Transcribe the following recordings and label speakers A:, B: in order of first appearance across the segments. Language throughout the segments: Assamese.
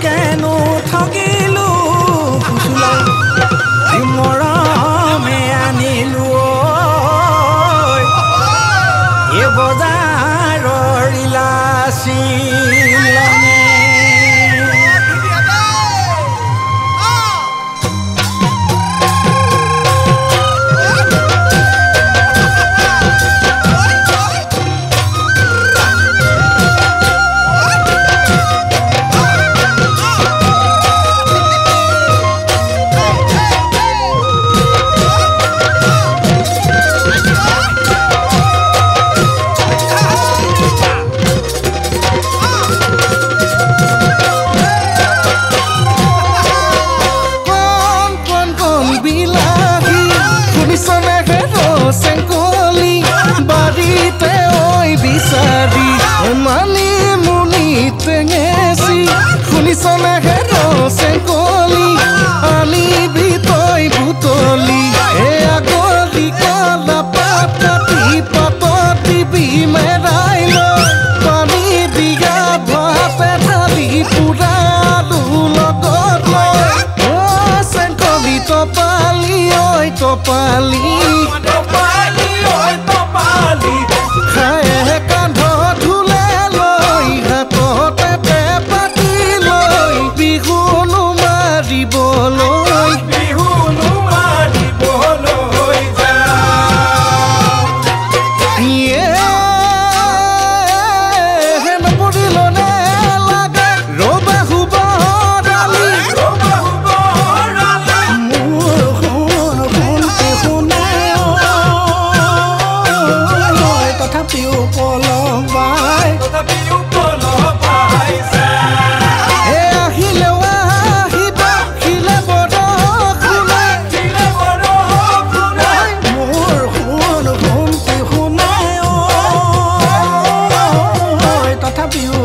A: কেন থাকিলো মৰমে আনিলো এই বজাৰৰ ইলাচী
B: বিচাৰি মানি মুনি টেঙেচি শুনিছনে হেৰ চেংকলি আনিবি তই বুটলি এয়া গলি কলা পাত পাতত দিবি মেৰাই লৈ পানী দিয়া ভাপে ঢালি পুৰালো লগত লৈ অ চেংকলি টপালি ঐ টপালি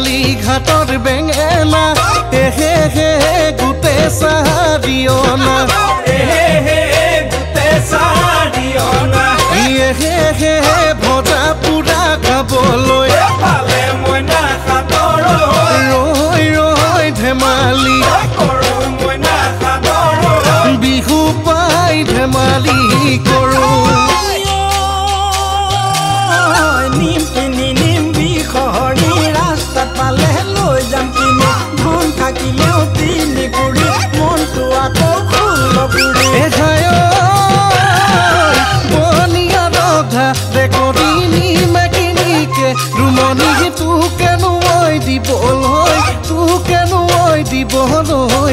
B: কালি ঘাটৰ বেঙেলা এ হে হে গুতে সাহাৰিও না। এ হে হে হে ভজা পুৰা খাবলৈ। ৰৈ ৰৈ ধেমালি। মাতিনি মাকিনিকে রুমানি তোক কেন দিবল হয় তোক কেন দিবল হয়